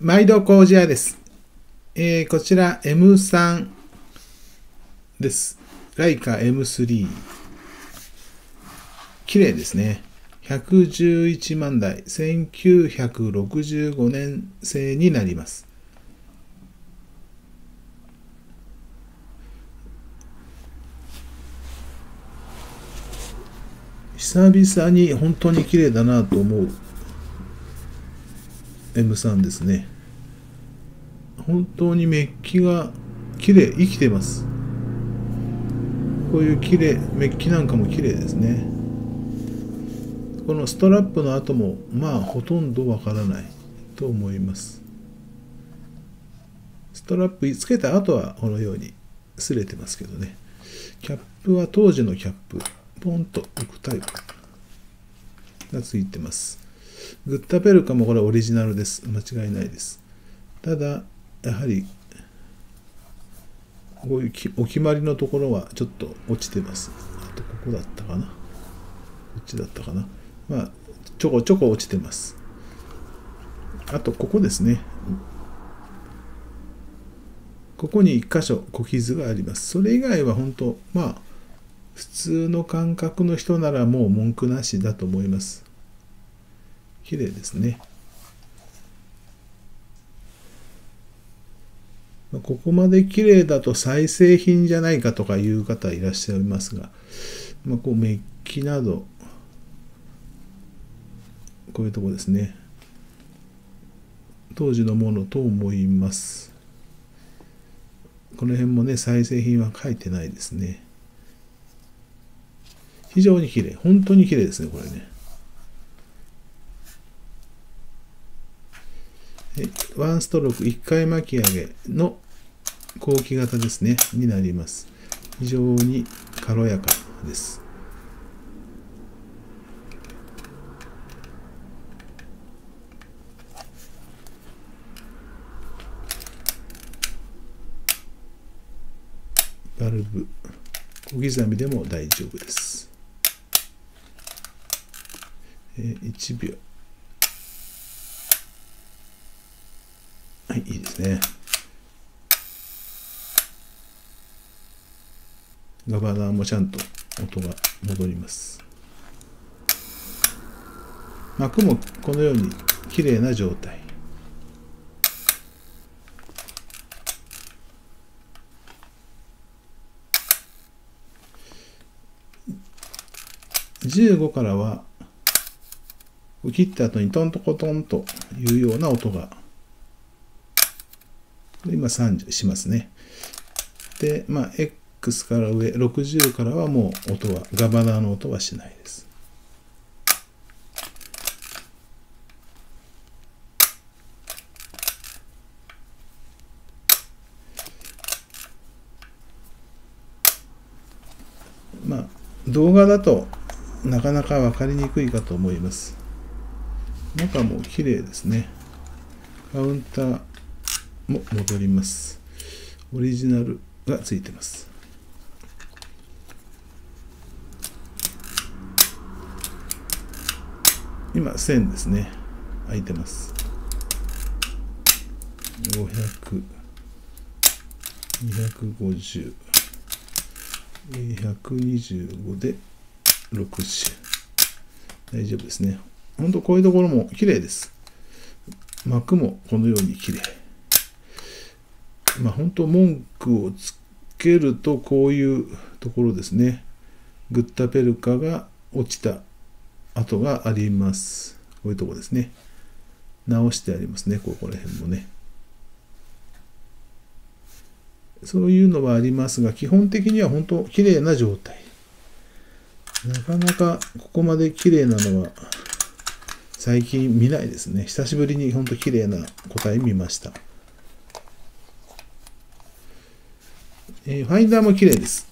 毎度工事屋です。えーこちら M3 です。ライカ M3。綺麗ですね。111万台、1965年製になります。久々に本当に綺麗だなと思う M3 ですね。本当にメッキが綺麗、生きてます。こういう綺麗、メッキなんかも綺麗ですね。このストラップの後も、まあ、ほとんどわからないと思います。ストラップつけた後はこのように擦れてますけどね。キャップは当時のキャップ、ポンと置くタイプがついてます。グッタペルカもこれオリジナルです。間違いないです。ただ、やはり、こういうお決まりのところはちょっと落ちてます。あと、ここだったかな。こっちだったかな。まあ、ちょこちょこ落ちてます。あと、ここですね。ここに1箇所小傷があります。それ以外は本当、まあ、普通の感覚の人ならもう文句なしだと思います。綺麗ですね。ここまで綺麗だと再製品じゃないかとかいう方いらっしゃいますが、まあ、こうメッキなど、こういうとこですね。当時のものと思います。この辺もね、再製品は書いてないですね。非常に綺麗。本当に綺麗ですね、これね。えワンストローク1回巻き上げの後期型ですね、になります。非常に軽やかです。バルブ、小刻みでも大丈夫です。1秒。はい、いいですね。ガバナーもちゃんと音が戻ります。膜もこのように綺麗な状態。15からは切った後にトントコトンというような音が今30しますね。で、まあ、X から上、60からはもう音は、ガバナーの音はしないです。まあ、動画だとなかなか分かりにくいかと思います。中も綺麗ですね。カウンターも戻ります。オリジナルがついてます。今、1000ですね。開いてます。500、250、125で60。大丈夫ですね。ほんとこういうところも綺麗です。膜もこのように綺麗。まあ本当文句をつけるとこういうところですね。グッタペルカが落ちた跡があります。こういうとこですね。直してありますね。ここら辺もね。そういうのはありますが、基本的には本当綺麗な状態。なかなかここまで綺麗なのは最近見ないですね。久しぶりに本当綺麗な個体見ました。えーファインダーも綺麗です。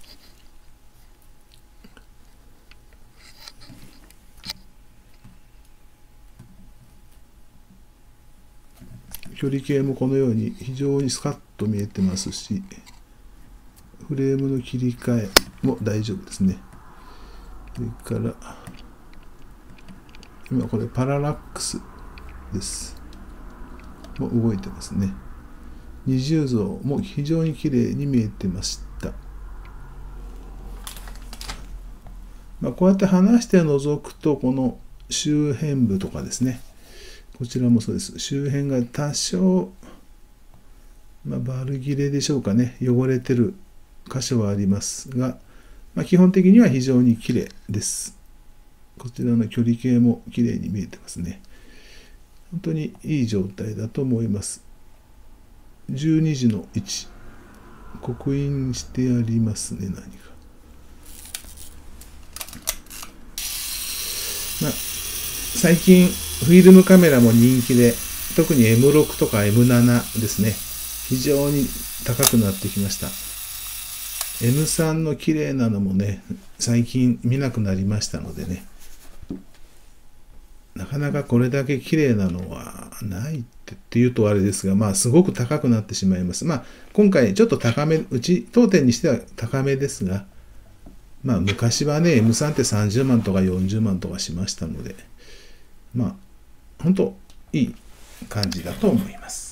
距離計もこのように非常にスカッと見えてますし、フレームの切り替えも大丈夫ですね。それから、今これパララックスです。も動いてますね二重像も非常に綺麗に見えてました。まあ、こうやって離して覗くとこの周辺部とかですね。こちらもそうです。周辺が多少、まあ、バル切れでしょうかね。汚れてる箇所はありますが、まあ、基本的には非常に綺麗です。こちらの距離計も綺麗に見えてますね。本当にいい状態だと思います。12時の位置刻印してありますね何か。まあ、最近フィルムカメラも人気で特に M6 とか M7 ですね。非常に高くなってきました。M3 の綺麗なのもね最近見なくなりましたのでね。なかなかこれだけ綺麗なのはないってっていうとあれですがまあすごく高くなってしまいます。まあ今回ちょっと高めうち当店にしては高めですがまあ昔はね M3 って30万とか40万とかしましたのでまあ本当いい感じだと思います。